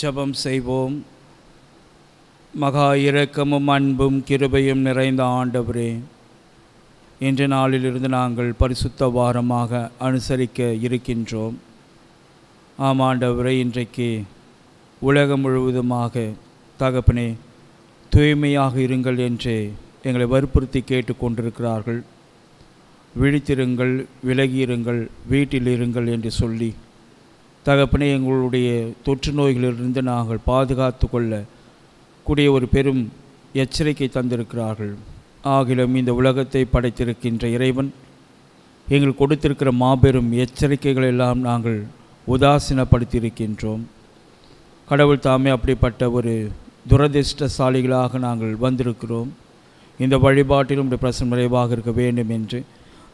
ஜபம் செய்வோம். மகா இரக்கமும் அன்பும் கிருபையும் நிறைந்த ஆண்டவரே இன்று நாளிலிருந்து நாங்கள் பரிசுத்த வாரமாக அனுசரிக்க இருக்கின்றோம். ஆம் ஆண்டவரே இன்றைக்கு உலகம் முழுவதுமாக தகப்பனே தூய்மையாக இருங்கள் என்று எங்களை வற்புறுத்தி கேட்டுக்கொண்டிருக்கிறார்கள் விழித்திருங்கள் விலகியிருங்கள் வீட்டில் இருங்கள் என்று சொல்லி தகப்பனே எங்களுடைய தொற்று நோய்களிலிருந்து நாங்கள் பாதுகாத்து கொள்ள கூடிய ஒரு பெரும் எச்சரிக்கை தந்திருக்கிறார்கள். ஆகிலும் இந்த உலகத்தை படைத்திருக்கின்ற இறைவன் எங்கள் கொடுத்திருக்கிற மாபெரும் எச்சரிக்கைகள் எல்லாம் நாங்கள் உதாசீனப்படுத்தியிருக்கின்றோம். கடவுள் தாமே அப்படிப்பட்ட ஒரு துரதிர்ஷ்டசாலிகளாக நாங்கள் வந்திருக்கிறோம். இந்த வழிபாட்டிலும் உடைய பிரசன் நிறைவாக இருக்க வேண்டும் என்று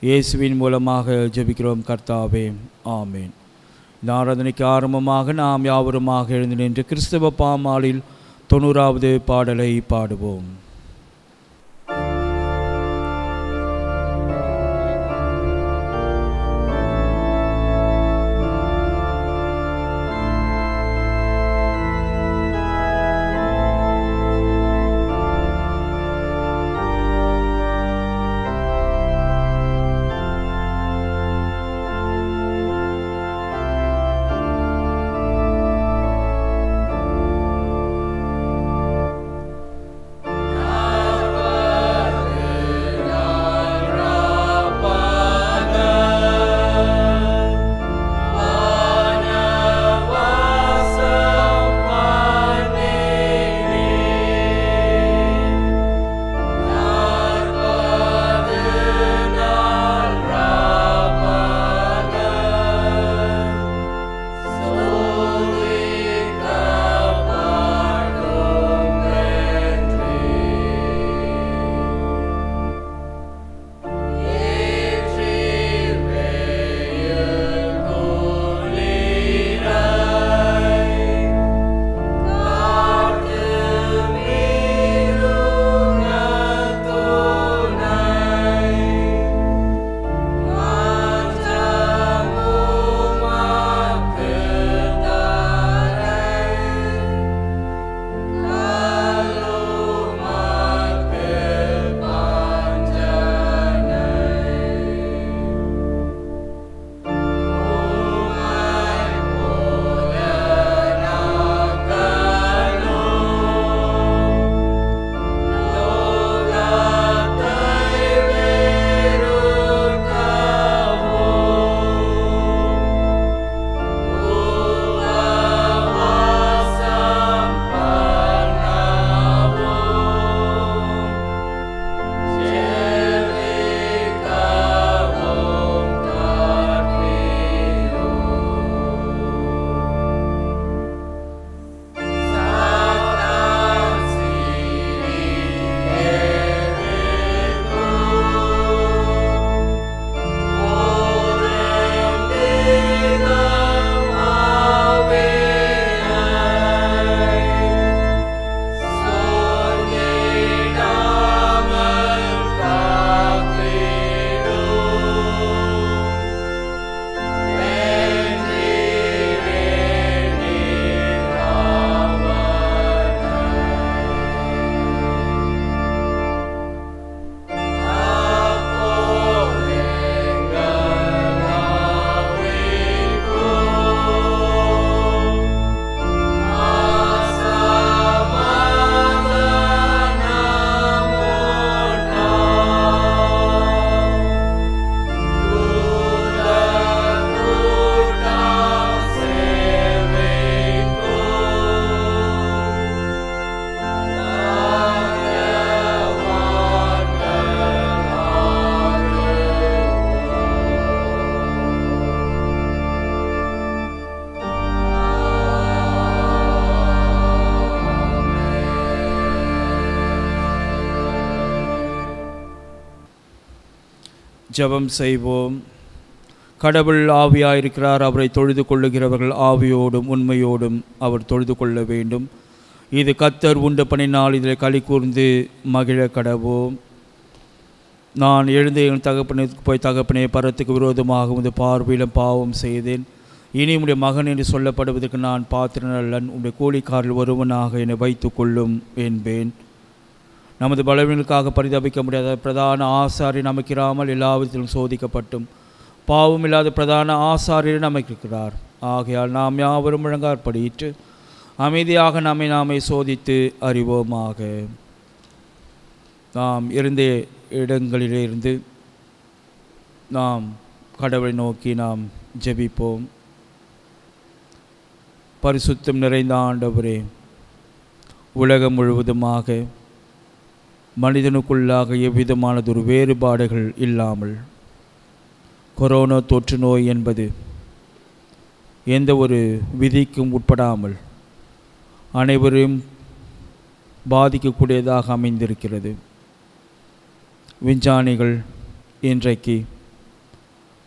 இயேசுவின் மூலமாக ஜெபிக்கிறோம் கர்த்தாவே. ஆமேன். இந்த ஆராதனைக்கு ஆரம்பமாக நாம் யாவருமாக எழுந்து நின்று கிறிஸ்தவ பாமாலில் தொண்ணூறாவது பாடலை பாடுவோம். ஜபம் செய்வோம். கடவுள் ஆவியாக இருக்கிறார் அவரை தொழுது கொள்ளுகிறவர்கள் ஆவியோடும் உண்மையோடும் அவர் தொழுது கொள்ள வேண்டும். இது கத்தர் உண்டு பண்ணினால் இதில் களி கூர்ந்து மகிழ கடவோம். நான் எழுந்து என் தகப்பனுக்கு போய் தகப்பனே பரத்துக்கு விரோதமாக உமது பார்வையிலும் பாவம் செய்தேன். இனி உடைய மகன் என்று சொல்லப்படுவதற்கு நான் பாத்திரனல்லன் உடைய கூலிக்காரில் ஒருவனாக என்னை வைத்து கொள்ளும் என்பேன். நமது பலவீனங்களுக்காக பரிதபிக்க முடியாத பிரதான ஆசாரி நமக்கிராமல் எல்லாவிதத்திலும் சோதிக்கப்பட்டும். பாவம் இல்லாத பிரதான ஆசாரியர் நமக்கிருக்கிறார். ஆகையால் நாம் யாவரும் முழங்காற்படியிட்டு அமைதியாக நம்மை நாமே சோதித்து அறிவோமாக. நாம் இருந்த இடங்களிலிருந்து நாம் கடவுளை நோக்கி நாம் ஜெபிப்போம். பரிசுத்தம் நிறைந்த ஆண்டவரே உலகம் முழுவதுமாக மனிதனுக்குள்ளாக எவ்விதமானதொரு வேறுபாடுகள் இல்லாமல். கொரோனா தொற்று நோய் என்பது எந்த ஒரு விதிக்கும் உட்படாமல் அனைவரையும் பாதிக்கக்கூடியதாக அமைந்திருக்கிறது. விஞ்ஞானிகள் இன்றைக்கு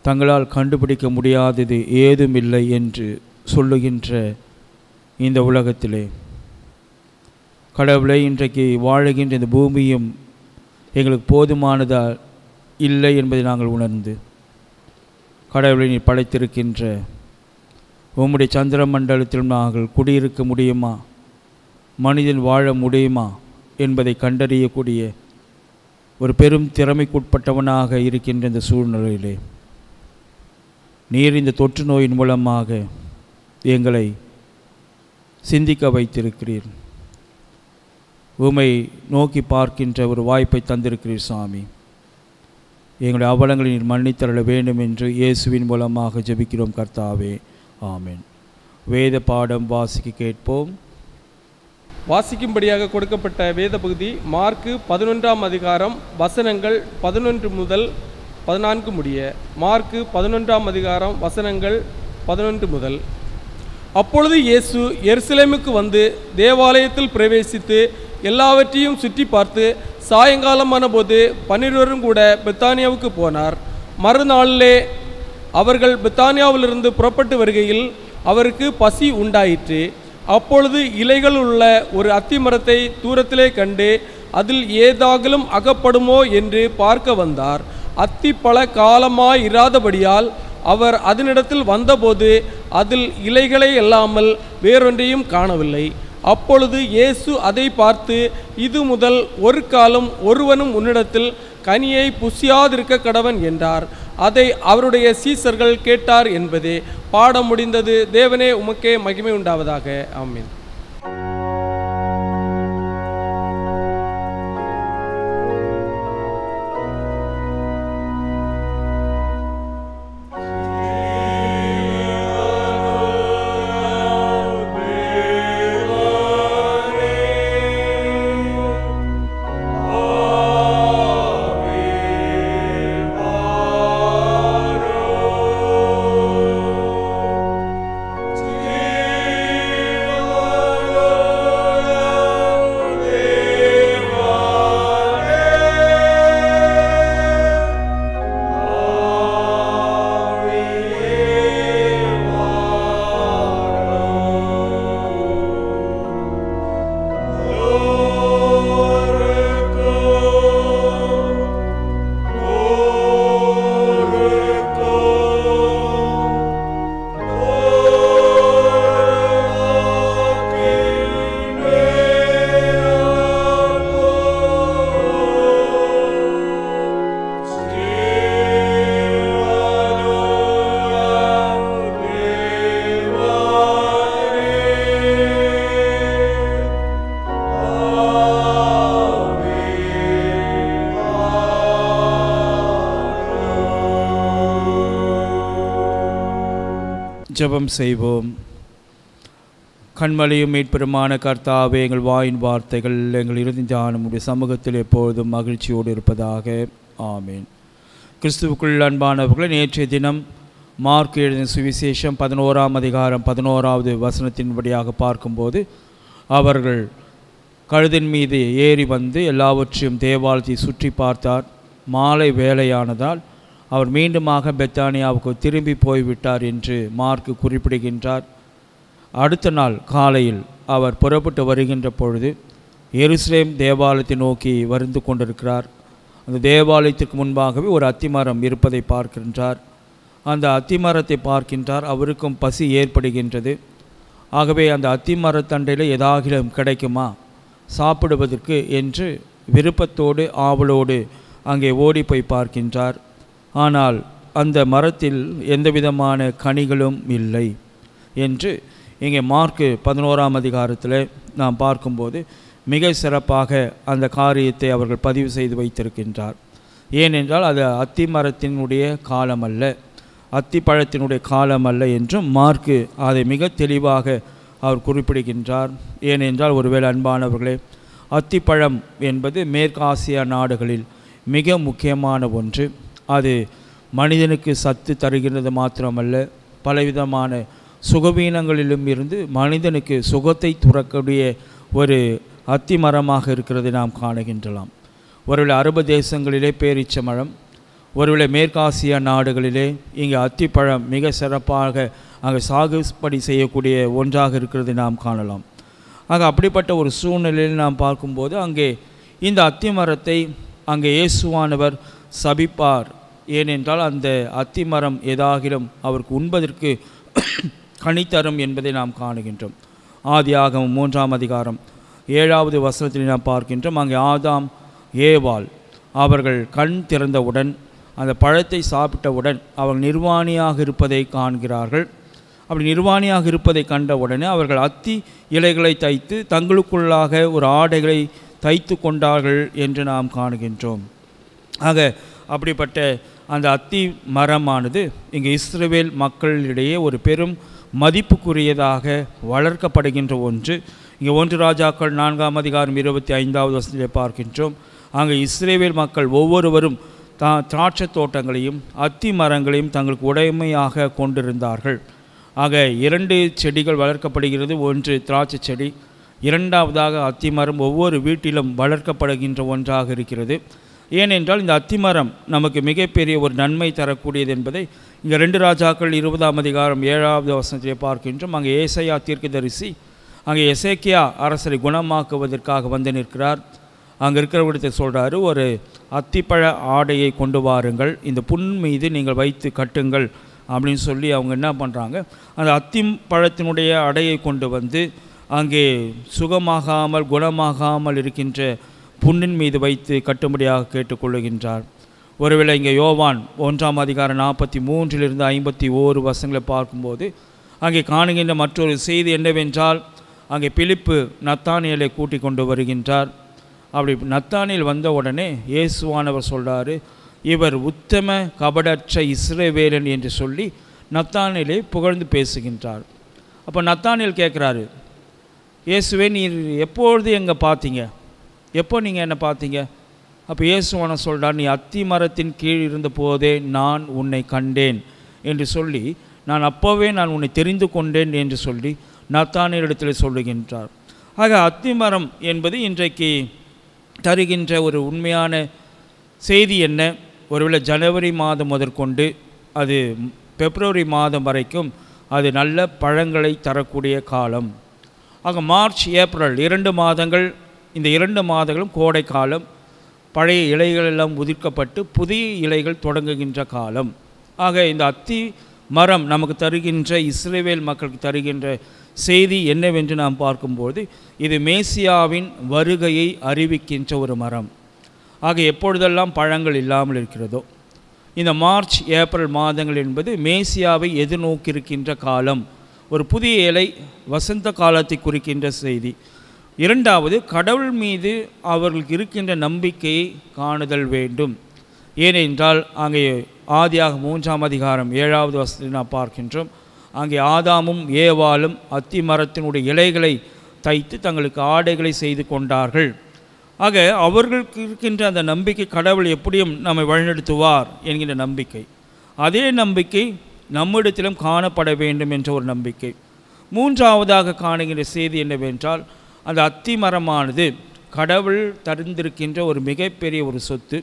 தங்களால் கண்டுபிடிக்க முடியாதது ஏதுமில்லை என்று சொல்லுகின்ற இந்த உலகத்திலே கடவுளை இன்றைக்கு வாழுகின்ற இந்த பூமியும் எங்களுக்கு போதுமானதால் இல்லை என்பதை நாங்கள் உணர்ந்து கடவுளை நீ படைத்திருக்கின்ற உம்முடைய சந்திர மண்டலத்திலும் நாங்கள் குடியிருக்க முடியுமா? மனிதன் வாழ முடியுமா? என்பதை கண்டறியக்கூடிய ஒரு பெரும் திறமைக்குட்பட்டவனாக இருக்கின்ற இந்த சூழ்நிலையிலே நீர் இந்த தொற்று நோயின் மூலமாக எங்களை சிந்திக்க வைத்திருக்கிறீர். உமை நோக்கி பார்க்கின்ற ஒரு வாய்ப்பை தந்திருக்கிறீர் சாமி. எங்களுடைய அவலங்களை நீர் மன்னித்தருள வேண்டும் என்று இயேசுவின் மூலமாக ஜெபிக்கிறோம் கர்த்தாவே. ஆமேன். வேத பாடம் வாசிக்க கேட்போம். வாசிக்கும்படியாக கொடுக்கப்பட்ட வேத பகுதி மார்க்கு பதினொன்றாம் அதிகாரம் வசனங்கள் பதினொன்று முதல் பதினான்கு முடிய. மார்க்கு பதினொன்றாம் அதிகாரம் வசனங்கள் பதினொன்று முதல். அப்பொழுது இயேசு எருசலேமுக்கு வந்து தேவாலயத்தில் பிரவேசித்து எல்லாவற்றையும் சுற்றி பார்த்து சாயங்காலமான போது பன்னிருவரும் கூட பிரித்தானியாவுக்கு போனார். மறுநாளிலே அவர்கள் பிரித்தானியாவிலிருந்து புறப்பட்டு வருகையில் அவருக்கு பசி உண்டாயிற்று. அப்பொழுது இலைகள் உள்ள ஒரு அத்தி மரத்தை தூரத்திலே கண்டு அதில் ஏதாகலும் அகப்படுமோ என்று பார்க்க வந்தார். அத்தி பல காலமாய் இராதபடியால் அவர் அதனிடத்தில் வந்தபோது அதில் இலைகளை இல்லாமல் வேறொன்றையும் காணவில்லை. அப்பொழுது இயேசு அதை பார்த்து இது முதல் ஒரு காலம் ஒருவனும் உன்னிடத்தில் கனியை புசியாதிருக்க கடவன் என்றார். அதை அவருடைய சீசர்கள் கேட்டார் என்பதே பாடம் முடிந்தது தேவனே உமக்கே மகிமை உண்டாவதாக. ஆமீன். ஜெபம் செய்வோம். கண்மலையும் மீட்பெருமான கர்த்தாவே எங்கள் வாயின் வார்த்தைகள் எங்கள் இறுதி தியானம் சமூகத்தில் எப்பொழுதும் மகிழ்ச்சியோடு இருப்பதாக. ஆமேன். கிறிஸ்துவுக்குள் அன்பானவர்களை நேற்றைய தினம் மார்க் எழுதின சுவிசேஷம் பதினோராம் அதிகாரம் பதினோராவது வசனத்தின்படியாக பார்க்கும்போது அவர்கள் கழுதின் மீது ஏறி வந்து எல்லாவற்றையும் தேவாலயத்தை சுற்றி பார்த்தார். மாலை வேலையானதால் அவர் மீண்டுமாக பெத்தானியாவுக்கு திரும்பி போய்விட்டார் என்று மார்க் குறிப்பிடுகின்றார். அடுத்த நாள் காலையில் அவர் புறப்பட்டு வருகின்ற பொழுது எருசலேம் தேவாலயத்தை நோக்கி வருந்து கொண்டிருக்கிறார். அந்த தேவாலயத்திற்கு முன்பாகவே ஒரு அத்திமரம் இருப்பதை பார்க்கின்றார். அந்த அத்திமரத்தை பார்க்கின்றார். அவருக்கும் பசி ஏற்படுகின்றது. ஆகவே அந்த அத்திமரத்தண்டையில் ஏதாகிலும் கிடைக்குமா? சாப்பிடுவதற்கு என்று விருப்பத்தோடு ஆவலோடு அங்கே ஓடி போய் பார்க்கின்றார். ஆனால் அந்த மரத்தில் எந்தவிதமான கனிகளும் இல்லை என்று இங்கே மார்க்கு பதினோராம் அதிகாரத்தில் நாம் பார்க்கும்போது மிக சிறப்பாக அந்த காரியத்தை அவர்கள் பதிவு செய்து வைத்திருக்கின்றார். ஏனென்றால் அது அத்தி மரத்தினுடைய காலம் அல்ல அத்தி பழத்தினுடைய காலம் அல்ல என்றும் மார்க்கு அதை மிக தெளிவாக அவர் குறிப்பிடுகின்றார். ஏனென்றால் ஒருவேளை அன்பானவர்களே அத்திப்பழம் என்பது மேற்காசிய நாடுகளில் மிக முக்கியமான ஒன்று. அது மனிதனுக்கு சத்து தருகின்றது மாத்திரமல்ல. பலவிதமான சுகவீனங்களிலும் இருந்து மனிதனுக்கு சுகத்தை துறக்கூடிய ஒரு அத்தி மரமாக இருக்கிறதை நாம் காணுகின்றலாம். ஒருவேளை அரபு தேசங்களிலே பேரீச்ச மரம் ஒருவேளை மேற்காசிய நாடுகளிலே இங்கே அத்திப்பழம் மிக சிறப்பாக அங்கே சாகுபடி செய்யக்கூடிய ஒன்றாக இருக்கிறதை நாம் காணலாம். ஆக அப்படிப்பட்ட ஒரு சூழ்நிலையில் நாம் பார்க்கும்போது அங்கே இந்த அத்தி மரத்தை அங்கே இயேசுவானவர் சபிப்பார். ஏனென்றால் அந்த அத்தி மரம் ஏதாகிலும் அவருக்கு உண்பதற்கு கனி தரும் என்பதை நாம் காணுகின்றோம். ஆதியாகவும் மூன்றாம் அதிகாரம் ஏழாவது வசனத்தில் நாம் பார்க்கின்றோம். அங்கே ஆதாம் ஏவாள் அவர்கள் கண் திறந்தவுடன் அந்த பழத்தை சாப்பிட்டவுடன் அவர்கள் நிர்வாணியாக இருப்பதை காண்கிறார்கள். அப்படி நிர்வாணியாக இருப்பதை கண்ட உடனே அவர்கள் அத்தி இலைகளை தைத்து தங்களுக்குள்ளாக ஒரு ஆடைகளை தைத்து கொண்டார்கள் என்று நாம் காணுகின்றோம். ஆக அப்படிப்பட்ட அந்த அத்தி மரமானது இங்கே இஸ்ரேல் மக்களிடையே ஒரு பெரும் மதிப்புக்குரியதாக வளர்க்கப்படுகின்ற ஒன்று. இங்கே ஒன்று ராஜாக்கள் நான்காம் அதிகாரம் இருபத்தி ஐந்தாவது வசதியை பார்க்கின்றோம். அங்கே இஸ்ரேவேல் மக்கள் ஒவ்வொருவரும் தா திராட்சை தோட்டங்களையும் அத்தி மரங்களையும் தங்களுக்கு உடைமையாக கொண்டிருந்தார்கள். ஆக இரண்டு செடிகள் வளர்க்கப்படுகிறது. ஒன்று திராட்சை செடி இரண்டாவதாக அத்திமரம் ஒவ்வொரு வீட்டிலும் வளர்க்கப்படுகின்ற ஒன்றாக இருக்கிறது. ஏனென்றால் இந்த அத்திமரம் நமக்கு மிகப்பெரிய ஒரு நன்மை தரக்கூடியது என்பதை இங்கே ரெண்டு ராஜாக்கள் இருபதாம் அதிகாரம் ஏழாவது வசனத்திலே பார்க்கின்றோம். அங்கே ஏசையா தீர்க்கதரிசி அங்கே எசேக்கியா அரசரை குணமாக்குவதற்காக வந்து நிற்கிறார். அங்கே இருக்கிறவரிடத்தை சொல்கிறாரு ஒரு அத்திப்பழ ஆடையை கொண்டு வாருங்கள். இந்த புண் மீது நீங்கள் வைத்து கட்டுங்கள். அப்படின்னு சொல்லி அவங்க என்ன பண்ணுறாங்க அந்த அத்திம் பழத்தினுடைய அடையை கொண்டு வந்து அங்கே சுகமாகாமல் குணமாகாமல் இருக்கின்ற புண்ணின் மீது வைத்து கட்டும்படியாக கேட்டுக்கொள்ளுகின்றார். ஒருவேளை இங்கே யோவான் ஒன்றாம் அதிகாரம் நாற்பத்தி மூன்றிலிருந்து ஐம்பத்தி ஓரு வருஷங்களை பார்க்கும்போது அங்கே காணுகின்ற மற்றொரு செய்தி என்னவென்றால் அங்கே பிலிப்பு நத்தானியலை கூட்டி கொண்டு வருகின்றார். அப்படி நத்தானியல் வந்த உடனே இயேசுவானவர் சொல்கிறாரு இவர் உத்தம கபடற்ற இஸ்ரேவேலன் என்று சொல்லி நத்தானியலை புகழ்ந்து பேசுகின்றார். அப்போ நத்தானியல் கேட்குறாரு இயேசுவே நீர் எப்பொழுது எங்கே பார்த்தீங்க? எப்போ நீங்கள் என்னை பார்த்தீங்க? அப்போ இயேசுவான சொல்கிறார் நீ அத்தி மரத்தின் கீழ் இருந்த போதே நான் உன்னை கண்டேன் என்று சொல்லி நான் அப்போவே நான் உன்னை தெரிந்து கொண்டேன் என்று சொல்லி நத்தானியரிடத்தில் சொல்லுகின்றார். ஆக அத்திமரம் என்பது இன்றைக்கு தருகின்ற ஒரு உண்மையான செய்தி என்ன? ஒருவேளை ஜனவரி மாதம் முதற்கொண்டு அது பிப்ரவரி மாதம் வரைக்கும் அது நல்ல பழங்களை தரக்கூடிய காலம். ஆக மார்ச் ஏப்ரல் இரண்டு மாதங்கள் இந்த இரண்டு மாதங்களும் கோடை காலம் பழைய இலைகள் எல்லாம் உதிர்க்கப்பட்டு புதிய இலைகள் தொடங்குகின்ற காலம். ஆக இந்த அத்தி மரம் நமக்கு தருகின்ற இஸ்ரேவேல் மக்களுக்கு தருகின்ற செய்தி என்னவென்று நாம் பார்க்கும்போது இது மேசியாவின் வருகையை அறிவிக்கின்ற ஒரு மரம். ஆக எப்பொழுதெல்லாம் பழங்கள் இல்லாமல் இருக்கிறதோ இந்த மார்ச் ஏப்ரல் மாதங்கள் என்பது மேசியாவை எதிர்நோக்கியிருக்கின்ற காலம். ஒரு புதிய இலை வசந்த காலத்தை குறிக்கின்ற செய்தி. இரண்டாவது கடவுள் மீது அவர்களுக்கு இருக்கின்ற நம்பிக்கையை காணுதல் வேண்டும். ஏனென்றால் அங்கே ஆதியாக மூன்றாம் அதிகாரம் ஏழாவது வசதி நாம் பார்க்கின்றோம். அங்கே ஆதாமும் ஏவாலும் அத்தி மரத்தினுடைய இலைகளை தைத்து தங்களுக்கு ஆடைகளை செய்து கொண்டார்கள். ஆக அவர்களுக்கு இருக்கின்ற அந்த நம்பிக்கை கடவுள் எப்படியும் நம்மை வழிநடத்துவார் என்கின்ற நம்பிக்கை. அதே நம்பிக்கை நம்மிடத்திலும் காணப்பட வேண்டும் என்ற ஒரு நம்பிக்கை. மூன்றாவதாக காணுகின்ற செய்தி என்னவென்றால் அந்த அத்தி மரமானது கடவுள் தருந்திருக்கின்ற ஒரு மிகப்பெரிய ஒரு சொத்து.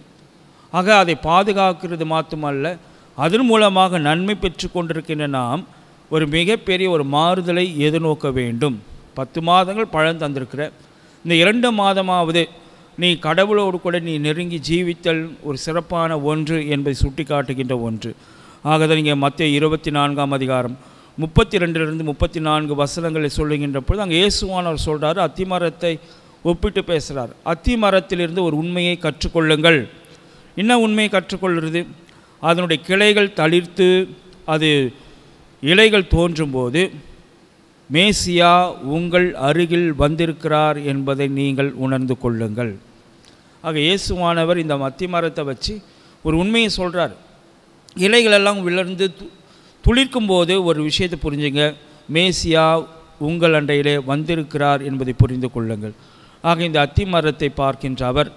ஆக அதை பாதுகாக்கிறது மாத்திரமல்ல அதன் மூலமாக நன்மை பெற்று கொண்டிருக்கின்ற நாம் ஒரு மிகப்பெரிய ஒரு மாறுதலை எதிர்நோக்க வேண்டும். பத்து மாதங்கள் பழம் தந்திருக்கிற இந்த இரண்டு மாதமாவது நீ கடவுளோடு கூட நீ நெருங்கி ஜீவித்தல் ஒரு சிறப்பான ஒன்று என்பதை சுட்டி காட்டுகின்ற ஒன்று. ஆகதான் இங்கே மத்திய இருபத்தி நான்காம் அதிகாரம். முப்பத்தி ரெண்டிலிருந்து முப்பத்தி நான்கு வசனங்களை சொல்லுகின்ற பொழுது அங்கே இயேசுவானவர் சொல்கிறாரு அத்திமரத்தை ஒப்பிட்டு பேசுகிறார் அத்திமரத்திலிருந்து ஒரு உண்மையை கற்றுக்கொள்ளுங்கள். என்ன உண்மையை கற்றுக்கொள்கிறது? அதனுடைய கிளைகள் தளிர்த்து அது இலைகள் தோன்றும்போது மேசியா உங்கள் அருகில் வந்திருக்கிறார் என்பதை நீங்கள் உணர்ந்து கொள்ளுங்கள். ஆக இயேசுவானவர் இந்த மத்தி மரத்தை வச்சு ஒரு உண்மையை சொல்கிறார் இலைகளெல்லாம் விளர்ந்து துளிர்க்கும் போது ஒரு விஷயத்தை புரிஞ்சுங்க. மேசியா உங்கள் அண்டையிலே வந்திருக்கிறார் என்பதை புரிந்து கொள்ளுங்கள். ஆக இந்த அத்தி மரத்தை பார்க்கின்ற அவர்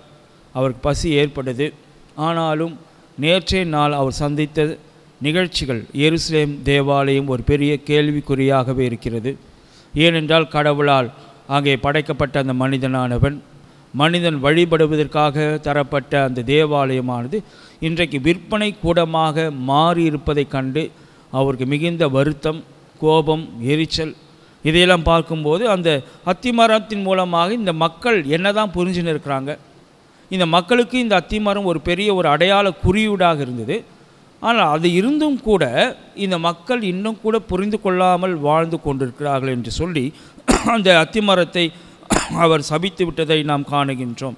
அவருக்கு பசி ஏற்பட்டது. ஆனாலும் நேற்றைய நாள் அவர் சந்தித்த நிகழ்ச்சிகள் எருசலேம் தேவாலயம் ஒரு பெரிய கேள்விக்குறியாகவே இருக்கிறது. ஏனென்றால் கடவுளால் அங்கே படைக்கப்பட்ட அந்த மனிதனானவன் மனிதன் வழிபடுவதற்காக தரப்பட்ட அந்த தேவாலயமானது இன்றைக்கு விற்பனை கூடமாக மாறியிருப்பதைக் கண்டு அவருக்கு மிகுந்த வருத்தம் கோபம் எரிச்சல். இதையெல்லாம் பார்க்கும்போது அந்த அத்திமரத்தின் மூலமாக இந்த மக்கள் என்னதான் புரிஞ்சுன்னு இருக்கிறாங்க. இந்த மக்களுக்கு இந்த அத்திமரம் ஒரு பெரிய ஒரு அடையாள குறியீடாக இருந்தது. ஆனால் அது இருந்தும் கூட இந்த மக்கள் இன்னும் கூட புரிந்து கொள்ளாமல் வாழ்ந்து கொண்டிருக்கிறார்கள் என்று சொல்லி அந்த அத்திமரத்தை அவர் சபித்து விட்டதை நாம் காணுகின்றோம்.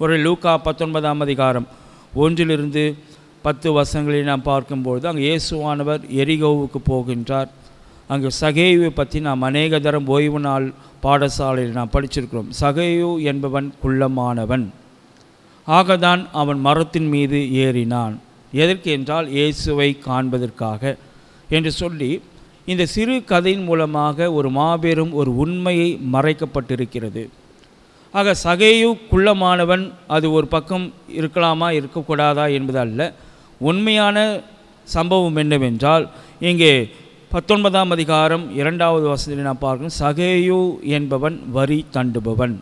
ஒரு லூக்கா பத்தொன்பதாம் அதிகாரம் ஒன்றிலிருந்து பத்து வசங்களை நாம் பார்க்கும்பொழுது அங்கே இயேசுவானவர் எரிகோவுக்கு போகின்றார். அங்கே சகேயுவை பற்றி நாம் அநேக தரம் ஓய்வு நாள் பாடசாலையில் நாம் படிச்சிருக்கிறோம். சகேயு என்பவன் குள்ளமானவன். ஆகதான் அவன் மரத்தின் மீது ஏறினான். எதற்கு என்றால் இயேசுவை காண்பதற்காக என்று சொல்லி இந்த சிறு கதையின் மூலமாக ஒரு மாபெரும் ஒரு உண்மையை மறைக்கப்பட்டிருக்கிறது. ஆக சகேயு குள்ளமானவன் அது ஒரு பக்கம் இருக்கலாமா இருக்கக்கூடாதா என்பது அல்ல உண்மையான சம்பவம் என்னவென்றால் இங்கே பத்தொன்பதாம் அதிகாரம் இரண்டாவது வசதியில் நான் பார்க்கணும் சகேயு என்பவன் வரி தண்டுபவன்.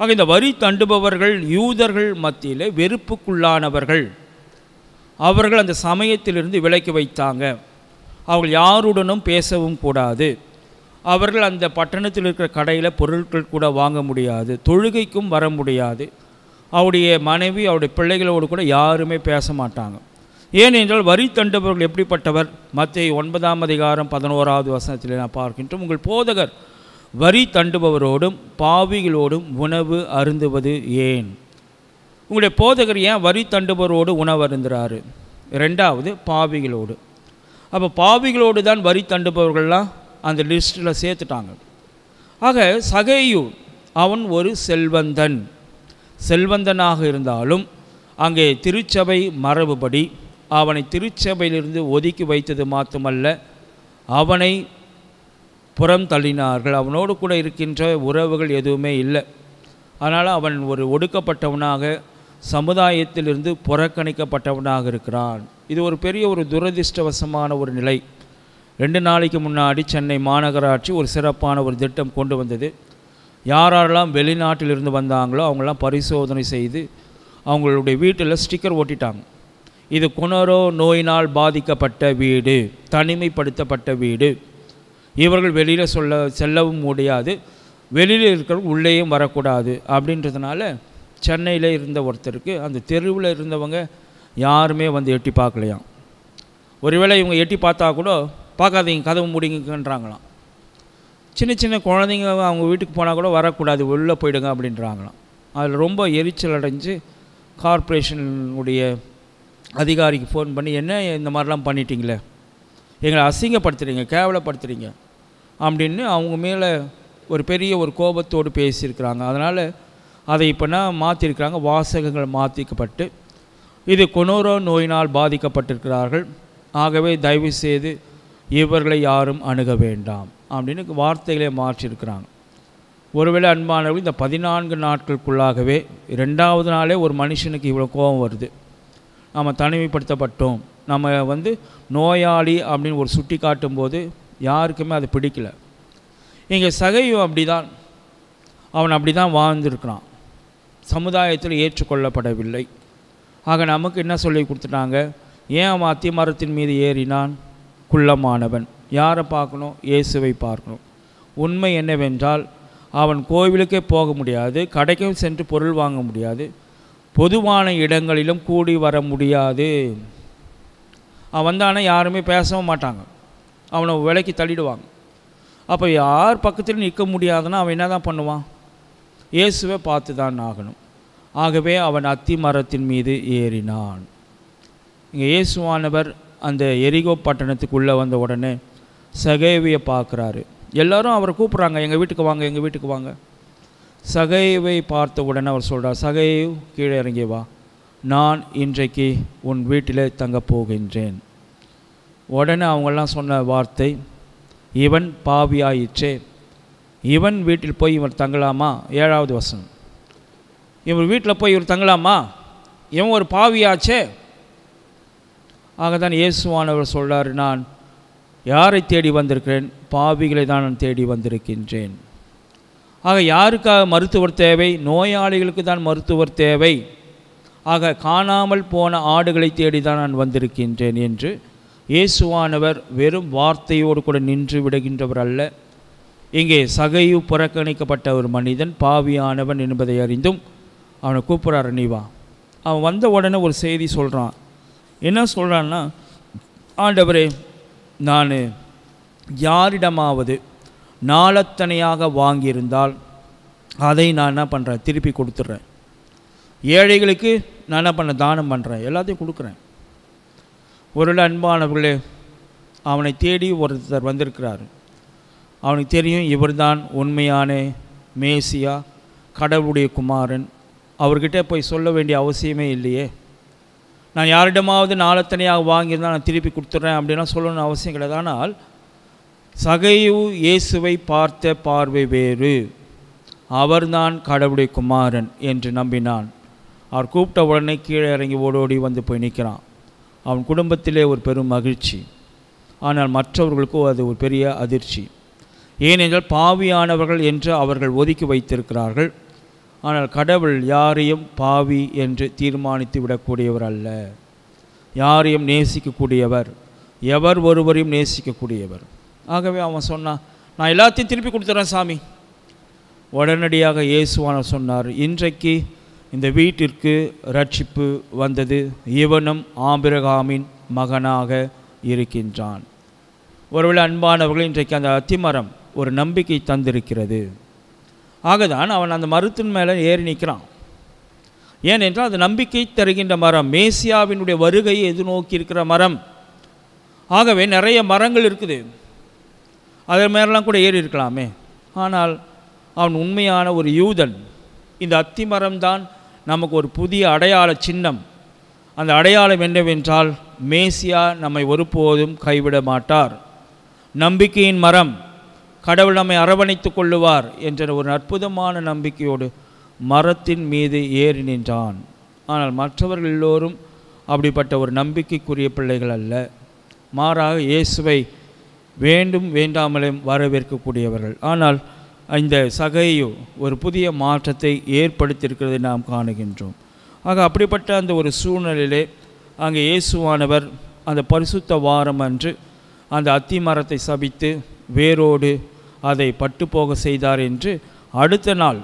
ஆக இந்த வரி தண்டுபவர்கள் யூதர்கள் மத்தியில் வெறுப்புக்குள்ளானவர்கள். அவர்கள் அந்த சமயத்திலிருந்து விலக்கி வைத்தாங்க. அவர்கள் யாருடனும் பேசவும் கூடாது. அவர்கள் அந்த பட்டணத்தில் இருக்கிற கடையில் பொருட்கள் கூட வாங்க முடியாது தொழுகைக்கும் வர முடியாது. அவருடைய மனைவி அவருடைய பிள்ளைகளோடு கூட யாருமே பேச மாட்டாங்க. ஏனென்றால் வரி தண்டவர்கள் எப்படிப்பட்டவர்? மத்திய ஒன்பதாம் அதிகாரம் பதினோராவது வசனத்தில் நான் பார்க்கின்றோம். உங்கள் போதகர் வரி தண்டுபவரோடும் பாவிகளோடும் உணவு அருந்துவது ஏன்? உங்களுடைய போதகர் ஏன் வரி தண்டுபவரோடு உணவு அருந்துறாரு? ரெண்டாவது பாவிகளோடு. அப்போ பாவிகளோடு தான் வரி தண்டுபவர்கள்லாம் அந்த லிஸ்ட்டில் சேர்த்துட்டாங்க. ஆக சகையு அவன் ஒரு செல்வந்தன். செல்வந்தனாக இருந்தாலும் அங்கே திருச்சபை மரபுபடி அவனை திருச்சபையிலிருந்து ஒதுக்கி வைத்தது மாத்திரமல்ல அவனை புறம் தள்ளினார்கள். அவனோடு கூட இருக்கின்ற உறவுகள் எதுவுமே இல்லை. அதனால் அவன் ஒரு ஒடுக்கப்பட்டவனாக சமுதாயத்திலிருந்து புறக்கணிக்கப்பட்டவனாக இருக்கிறான். இது ஒரு பெரிய ஒரு துரதிர்ஷ்டவசமான ஒரு நிலை. ரெண்டு நாளைக்கு முன்னாடி சென்னை மாநகராட்சி ஒரு சிறப்பான ஒரு திட்டம் கொண்டு வந்தது. யாரெல்லாம் வெளிநாட்டிலிருந்து வந்தாங்களோ அவங்களாம் பரிசோதனை செய்து அவங்களுடைய வீட்டில் ஸ்டிக்கர் ஓட்டிட்டாங்க இது குணரோ நோயினால் பாதிக்கப்பட்ட வீடு தனிமைப்படுத்தப்பட்ட வீடு. இவர்கள் வெளியில் சொல்ல செல்லவும் முடியாது. வெளியில் இருக்கிறவங்க உள்ளேயும் வரக்கூடாது. அப்படின்றதுனால சென்னையில் இருந்த ஒருத்தருக்கு அந்த தெருவில் இருந்தவங்க யாருமே வந்து எட்டி பார்க்கலையாம். ஒருவேளை இவங்க எட்டி பார்த்தா கூட பார்க்காதீங்க கதவு முடிங்கன்றாங்களாம். சின்ன சின்ன குழந்தைங்க அவங்க வீட்டுக்கு போனால் கூட வரக்கூடாது உள்ளே போயிடுங்க அப்படின்றாங்களாம். அதில் ரொம்ப எரிச்சல் அடைஞ்சு கார்ப்பரேஷனுடைய அதிகாரிக்கு ஃபோன் பண்ணி என்ன இந்த மாதிரிலாம் பண்ணிட்டீங்களே? எங்களை அசிங்கப்படுத்துகிறீங்க கேவலப்படுத்துகிறீங்க அப்படின்னு அவங்க மேலே ஒரு பெரிய ஒரு கோபத்தோடு பேசியிருக்கிறாங்க. அதனால் அதை இப்போனா மாற்றிருக்கிறாங்க வாசகங்கள் மாற்றிக்கப்பட்டு இது கொனோரோ நோயினால் பாதிக்கப்பட்டிருக்கிறார்கள். ஆகவே தயவு செய்து இவர்களை யாரும் அணுக வேண்டாம் அப்படின்னு வார்த்தைகளை மாற்றிருக்கிறாங்க ஒருவேளை அன்பானவர்கள் இந்த பதினான்கு நாட்களுக்குள்ளாகவே ரெண்டாவது நாளே ஒரு மனுஷனுக்கு இவ்வளோ கோபம் வருது. நம்ம தனிமைப்படுத்தப்பட்டோம். நம்ம வந்து நோயாளி அப்படின்னு ஒரு சுட்டி காட்டும்போது யாருக்குமே அது பிடிக்கல. இங்கே சகையும் அப்படி தான் அவன் அப்படி தான் வாழ்ந்துருக்கிறான். சமுதாயத்தில் ஏற்றுக்கொள்ளப்படவில்லை. ஆக நமக்கு என்ன சொல்லி கொடுத்துட்டாங்க? ஏன் அவன் அத்திமரத்தின் மீது ஏறினான்? குள்ளமானவன். யாரை பார்க்கணும்? இயேசுவை பார்க்கணும். உண்மை என்னவென்றால் அவன் கோவிலுக்கே போக முடியாது கடைக்கும் சென்று பொருள் வாங்க முடியாது பொதுவான இடங்களிலும் கூடி வர முடியாது. அவன் வந்தானே யாருமே பேசவும் மாட்டாங்க. அவனை விலைக்கு தள்ளிடுவாங்க. அப்போ யார் பக்கத்தில் நிற்க முடியாதுன்னா அவன் என்ன தான் பண்ணுவான்? இயேசுவை பார்த்து தான் ஆகணும். ஆகவே அவன் அத்தி மரத்தின் மீது ஏறினான். இங்கே இயேசுவானவர் அந்த எரிகோ பட்டணத்துக்குள்ளே வந்த உடனே சகேவியை பார்க்குறாரு. எல்லாரும் அவரை கூப்பிட்றாங்க எங்கள் வீட்டுக்கு வாங்க எங்கள் வீட்டுக்கு வாங்க. சகைவை பார்த்தவுடன் அவர் சொல்கிறார் சகைவ் கீழே இறங்கி வா. நான் இன்றைக்கு உன் வீட்டிலே தங்கப் போகின்றேன். உடனே அவங்கெல்லாம் சொன்ன வார்த்தை இவன் பாவியாயிற்றே. இவன் வீட்டில் போய் இவர் தங்கலாமா? ஏழாவது வசனம். இவர் வீட்டில் போய் இவர் தங்கலாமா? இவன் ஒரு பாவியாச்சே. ஆக தான் இயேசுவானவர் சொல்கிறார் நான் யாரை தேடி வந்திருக்கிறேன்? பாவிகளை தான் நான் தேடி வந்திருக்கின்றேன். ஆக யாருக்காக மருத்துவர் தேவை? நோயாளிகளுக்கு தான் மருத்துவர் தேவை. ஆக காணாமல் போன ஆடுகளை தேடி தான் நான் வந்திருக்கின்றேன் என்று இயேசுவானவர் வெறும் வார்த்தையோடு கூட நின்று விடுகின்றவர் அல்ல. இங்கே சகையு புறக்கணிக்கப்பட்ட ஒரு மனிதன் பாவியானவன் என்பதை அறிந்தும் அவனை கூப்பிட்றாரு நீவா அவன் வந்த உடனே ஒரு செய்தி சொல்கிறான் என்ன சொல்கிறான்னா ஆண்டவரே நான் யாரிடமாவது நாளத்தனையாக வாங்கியிருந்தால் அதை நான் என்ன பண்ணுறேன் திருப்பி கொடுத்துட்றேன். ஏழைகளுக்கு நான் என்ன பண்ண? தானம் பண்ணுறேன் எல்லாத்தையும் கொடுக்குறேன். ஒரு அன்பானவர்களே அவனை தேடி ஒருத்தர் வந்திருக்கிறார். அவனுக்கு தெரியும் இவர்தான் உண்மையான மேசியா கடவுளுடைய குமாரன். அவர்கிட்ட போய் சொல்ல வேண்டிய அவசியமே இல்லையே. நான் யாரிடமாவது நாளத்தனையாக வாங்கியிருந்தால் நான் திருப்பி கொடுத்துட்றேன் அப்படின்லாம் சொல்லணும்னு அவசியம் கிடையாது. ஆனால் சகையு இயேசுவை பார்த்த பார்வை வேறு. அவர்தான் கடவுளுடைய குமாரன் என்று நம்பினான். அவர் கூப்பிட்ட உடனே கீழே இறங்கி ஓடோடி வந்து போய் நிற்கிறான். அவன் குடும்பத்திலே ஒரு பெரும் மகிழ்ச்சி. ஆனால் மற்றவர்களுக்கும் அது ஒரு பெரிய அதிர்ச்சி. ஏனென்றால் பாவியானவர்கள் என்று அவர்கள் ஒதுக்கி வைத்திருக்கிறார்கள். ஆனால் கடவுள் யாரையும் பாவி என்று தீர்மானித்து விடக்கூடியவர் அல்ல. யாரையும் நேசிக்கக்கூடியவர் எவர் ஒருவரையும் நேசிக்கக்கூடியவர். ஆகவே அவன் சொன்னான் நான் எல்லாத்தையும் திருப்பி கொடுத்துட்றேன் சாமி. உடனடியாக இயேசுவான சொன்னார் இன்றைக்கு இந்த வீட்டிற்கு ரட்சிப்பு வந்தது. இவனும் ஆபிரகாமின் மகனாக இருக்கின்றான். ஒருவேளை அன்பானவர்கள் இன்றைக்கு அந்த அத்திமரம் ஒரு நம்பிக்கை தந்திருக்கிறது. ஆகதான் அவன் அந்த மரத்தின் மேலே ஏறி நிற்கிறான். ஏனென்றால் அது நம்பிக்கை தருகின்ற மரம். மேசியாவினுடைய வருகையை எதிர்நோக்கி இருக்கிற மரம். ஆகவே நிறைய மரங்கள் இருக்குது. அதே மாதிரிலாம் கூட ஏறி இருக்கலாமே. ஆனால் அவன் உண்மையான ஒரு யூதன். இந்த அத்தி மரம்தான் நமக்கு ஒரு புதிய அடையாள சின்னம். அந்த அடையாளம் என்னவென்றால் மேசியா நம்மை ஒருபோதும் கைவிட மாட்டார். நம்பிக்கையின் மரம். கடவுள் நம்மை அரவணைத்து கொள்ளுவார் என்ற ஒரு அற்புதமான நம்பிக்கையோடு மரத்தின் மீது ஏறி நின்றான். ஆனால் மற்றவர்கள் எல்லோரும் அப்படிப்பட்ட ஒரு நம்பிக்கைக்குரிய பிள்ளைகள் அல்ல. மாறாக இயேசுவை வேண்டும் வேண்டாமலும் வரவேற்கக்கூடியவர்கள். ஆனால் இந்த சகையு ஒரு புதிய மாற்றத்தை ஏற்படுத்தியிருக்கிறதை நாம் காணுகின்றோம். ஆக அப்படிப்பட்ட அந்த ஒரு சூழ்நிலையிலே அங்கே இயேசுவானவர் அந்த பரிசுத்த வாரம் அன்று அந்த அத்தி மரத்தை சபித்து வேரோடு அதை பட்டு போக செய்தார் என்று அடுத்த நாள்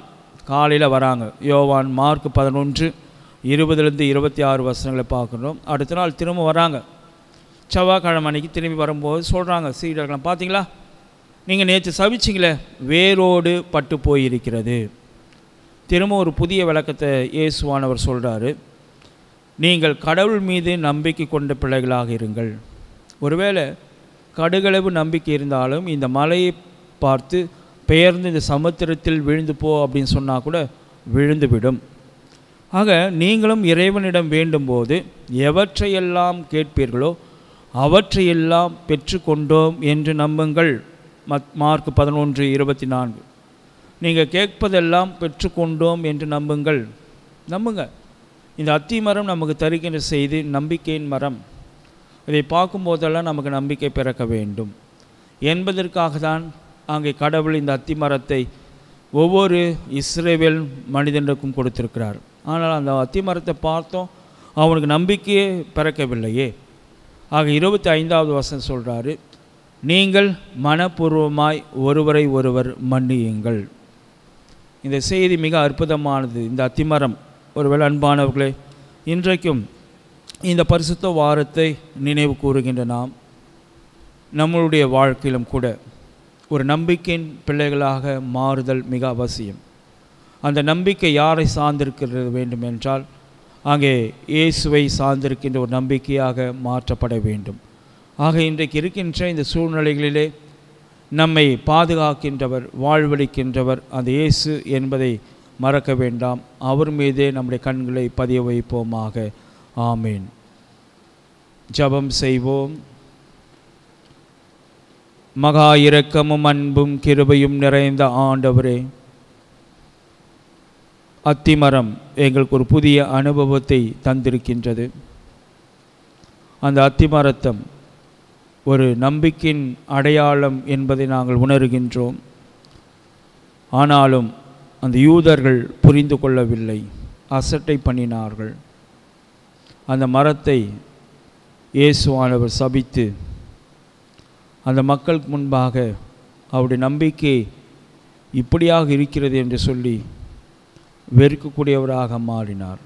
காலையில் வராங்க. யோவான் மார்க் பதினொன்று இருபதுலேருந்து இருபத்தி ஆறு வசனங்களை பார்க்குறோம். அடுத்த நாள் திரும்ப வராங்க. செவ்வாய்க்கிழமை அன்னைக்கு திரும்பி வரும்போது சொல்கிறாங்க சீடர்கள். பார்த்தீங்களா நீங்கள் நேற்று சவிச்சிங்களே வேரோடு பட்டு போயிருக்கிறது. திரும்ப ஒரு புதிய விளக்கத்தை இயேசுவானவர் சொல்கிறாரு நீங்கள் கடவுள் மீது நம்பிக்கை கொண்ட பிள்ளைகளாக இருங்கள். ஒருவேளை கடுகளவு நம்பிக்கை இருந்தாலும் இந்த மலையை பார்த்து பெயர்ந்து இந்த சமுத்திரத்தில் விழுந்து போ அப்படின்னு சொன்னால் கூட விழுந்துவிடும். ஆக நீங்களும் இறைவனிடம் வேண்டும்போது எவற்றையெல்லாம் கேட்பீர்களோ அவற்றையெல்லாம் பெற்றுக்கொண்டோம் என்று நம்புங்கள். மத் மார்க் பதினொன்று இருபத்தி நான்கு நீங்கள் கேட்பதெல்லாம் பெற்றுக்கொண்டோம் என்று நம்புங்கள். நம்புங்க. இந்த அத்தி மரம் நமக்கு தருகின்ற செய்தி நம்பிக்கையின் மரம். இதை பார்க்கும்போதெல்லாம் நமக்கு நம்பிக்கை பிறக்க வேண்டும். என்பதற்காக தான் அங்கே கடவுள் இந்த அத்தி மரத்தை ஒவ்வொரு இஸ்ரேவேல் மனிதனுக்கும் கொடுத்திருக்கிறார். ஆனால் அந்த அத்தி மரத்தை பார்த்தோம் அவனுக்கு நம்பிக்கையே பிறக்கவில்லையே. ஆக இருபத்தி ஐந்தாவது வசனம் சொல்கிறாரு நீங்கள் மனப்பூர்வமாய் ஒருவரை ஒருவர் மன்னியுங்கள். இந்த செய்தி மிக அற்புதமானது. இந்த அத்திமரம் ஒருவேளை அன்பானவர்களே இன்றைக்கும் இந்த பரிசுத்த வாரத்தை நினைவு கூறுகின்ற நாம் நம்மளுடைய வாழ்க்கையிலும் கூட ஒரு நம்பிக்கையின் பிள்ளைகளாக மாறுதல் மிக அவசியம். அந்த நம்பிக்கை யாரை சார்ந்திருக்கிறது வேண்டும் என்றால் அங்கே இயேசுவை சார்ந்திருக்கின்ற ஒரு நம்பிக்கையாக மாற்றப்பட வேண்டும். ஆக இன்றைக்கு இருக்கின்ற இந்த சூழ்நிலைகளிலே நம்மை பாதுகாக்கின்றவர் வாழ்வளிக்கின்றவர் அந்த இயேசு என்பதை மறக்க வேண்டாம். அவர் மீதே நம்முடைய கண்களை பதிய வைப்போமாக. ஆமேன். ஜபம் செய்வோம். மகா இரக்கமும் அன்பும் கிருபையும் நிறைந்த ஆண்டவரே அத்திமரம் எங்களுக்கு ஒரு புதிய அனுபவத்தை தந்திருக்கின்றது. அந்த அத்திமரத்தம் ஒரு நம்பிக்கையின் அடையாளம் என்பதை நாங்கள் உணர்கின்றோம். ஆனாலும் அந்த யூதர்கள் புரிந்து கொள்ளவில்லை. அசட்டை பண்ணினார்கள். அந்த மரத்தை இயேசுவானவர் சபித்து அந்த மக்களுக்கு முன்பாக அவருடைய நம்பிக்கை இப்படியாக இருக்கிறது என்று சொல்லி வெறுக்கக்கூடியவராக மாறினார்.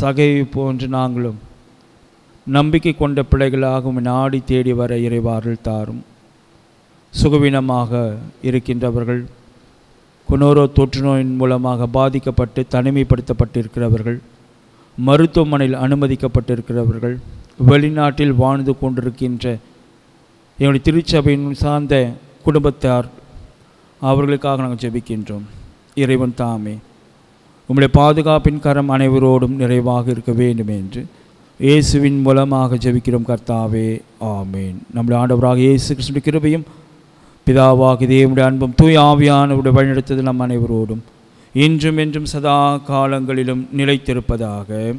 சகையை போன்று நாங்களும் நம்பிக்கை கொண்ட பிள்ளைகளாகவும் நாடி தேடி வர இறைவார்கள் தாரும். சுகவீனமாக இருக்கின்றவர்கள் குனோரோ தொற்று நோயின் மூலமாக பாதிக்கப்பட்டு தனிமைப்படுத்தப்பட்டிருக்கிறவர்கள் மருத்துவமனையில் அனுமதிக்கப்பட்டிருக்கிறவர்கள் வெளிநாட்டில் வாழ்ந்து கொண்டிருக்கின்ற என்னுடைய திருச்சபையின் சார்ந்த குடும்பத்தார் அவர்களுக்காக நாங்கள் ஜெபிக்கின்றோம். இறைவன் தாமே. உம்முடைய பாதுகாப்பின் கரம் அனைவரோடும் நிறைவாக இருக்க வேண்டும் என்று இயேசுவின் மூலமாக ஜெபிக்கிறோம் கர்த்தாவே. ஆமேன். நம்முடைய ஆண்டவராக இயேசு கிருஷ்ணனுடைய கிருபையும் பிதாவாக தேவனுடைய அன்பும் தூய் ஆவியானவுடைய வழிநடத்தது நம் அனைவரோடும் இன்றும் என்றும் சதா காலங்களிலும் நிலைத்திருப்பதாக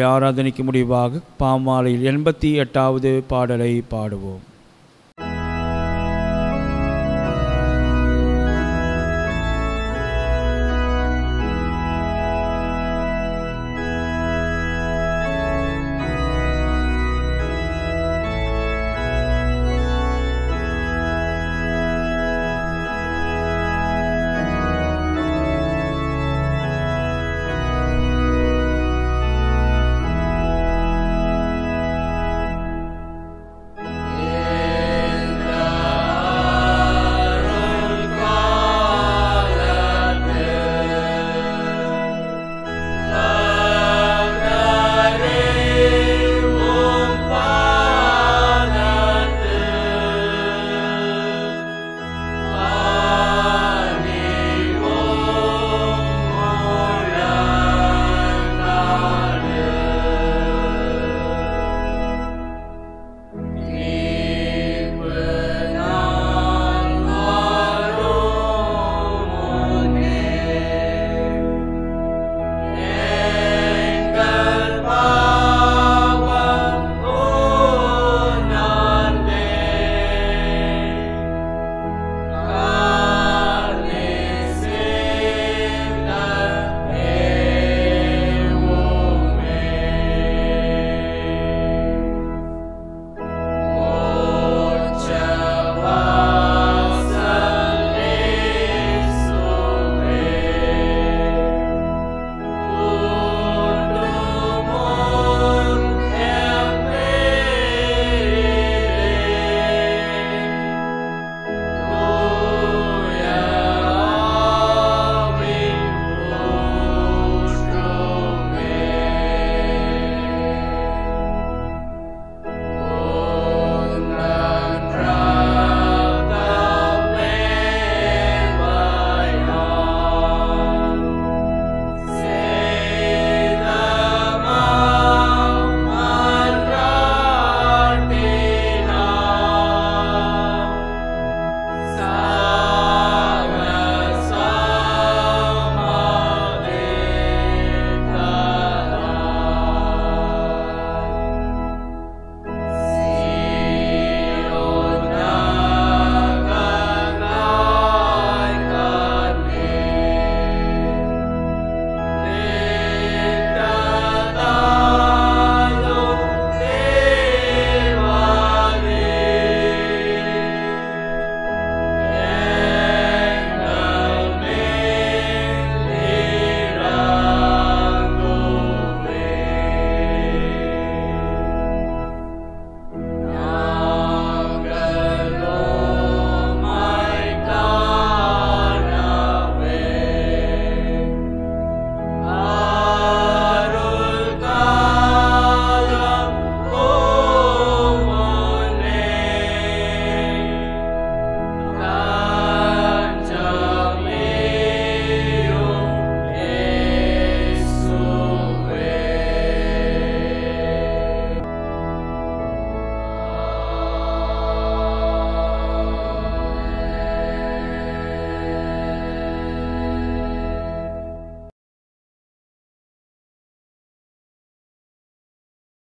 நம்முடைய ஆராதனைக்கு முடிவாக பாமாலையில் எண்பத்தி எட்டாவது பாடலை பாடுவோம்.